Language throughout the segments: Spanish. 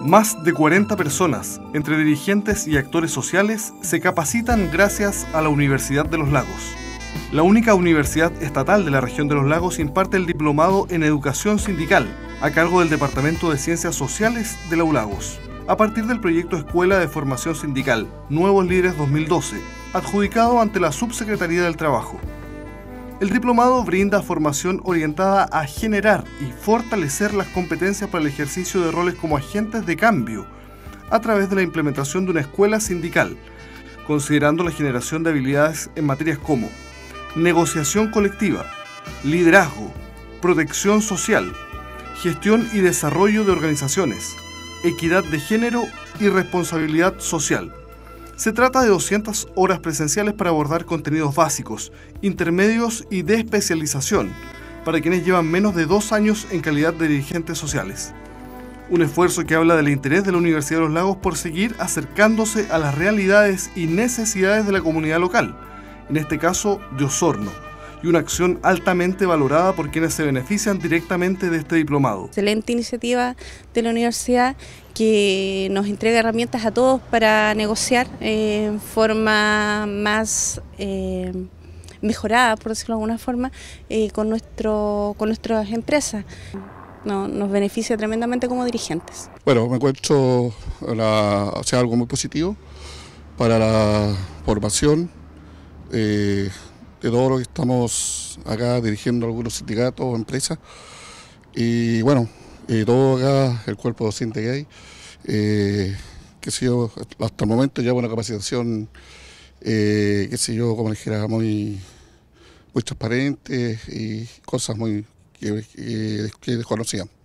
Más de 40 personas, entre dirigentes y actores sociales, se capacitan gracias a la Universidad de los Lagos. La única universidad estatal de la región de los lagos imparte el diplomado en educación sindical a cargo del Departamento de Ciencias Sociales de la ULAGOS, a partir del proyecto Escuela de Formación Sindical Nuevos Líderes 2012, adjudicado ante la Subsecretaría del Trabajo. El diplomado brinda formación orientada a generar y fortalecer las competencias para el ejercicio de roles como agentes de cambio a través de la implementación de una escuela sindical, considerando la generación de habilidades en materias como negociación colectiva, liderazgo, protección social, gestión y desarrollo de organizaciones, equidad de género y responsabilidad social. Se trata de 200 horas presenciales para abordar contenidos básicos, intermedios y de especialización para quienes llevan menos de dos años en calidad de dirigentes sociales. Un esfuerzo que habla del interés de la Universidad de los Lagos por seguir acercándose a las realidades y necesidades de la comunidad local, en este caso de Osorno, y una acción altamente valorada por quienes se benefician directamente de este diplomado. Excelente iniciativa de la universidad que nos entrega herramientas a todos para negociar en forma más eh, mejorada, por decirlo de alguna forma, eh, con, nuestro, con nuestras empresas. nos beneficia tremendamente como dirigentes. Bueno, me encuentro la, sea, algo muy positivo para la formación eh, de todo lo que estamos acá dirigiendo algunos sindicatos o empresas. Y bueno, todo acá, el cuerpo docente que hay, eh, que ha sido hasta el momento ya una capacitación, eh, que sé yo, como dijera, muy, transparente y cosas muy que, que desconocíamos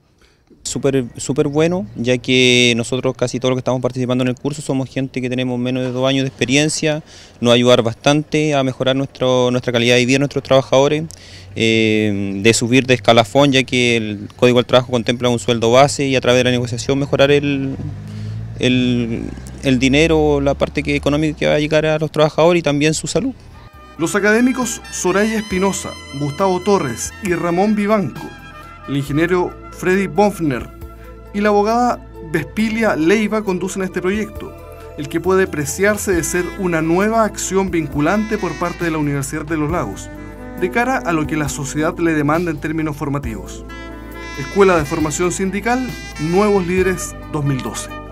súper super bueno, ya que nosotros casi todos los que estamos participando en el curso somos gente que tenemos menos de dos años de experiencia, nos va ayudar bastante a mejorar nuestro, nuestra calidad de vida de nuestros trabajadores, eh, de subir de escalafón, ya que el Código del Trabajo contempla un sueldo base y a través de la negociación mejorar el, el, el dinero, la parte que, económica que va a llegar a los trabajadores y también su salud. Los académicos Soraya Espinosa, Gustavo Torres y Ramón Vivanco el ingeniero Freddy Bonfner y la abogada Vespilia Leiva conducen este proyecto, el que puede preciarse de ser una nueva acción vinculante por parte de la Universidad de los Lagos, de cara a lo que la sociedad le demanda en términos formativos. Escuela de Formación Sindical, Nuevos Líderes 2012.